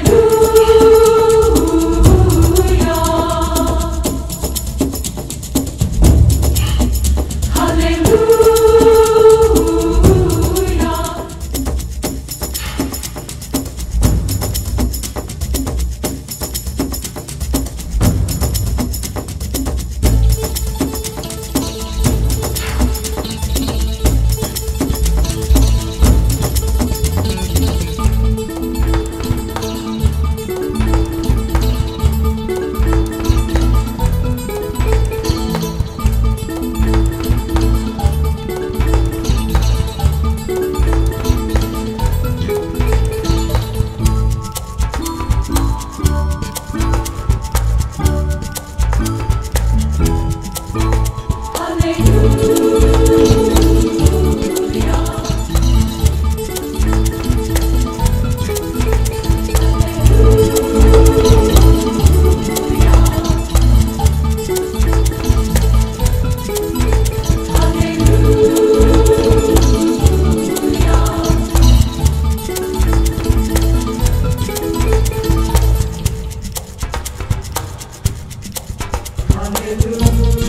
do you.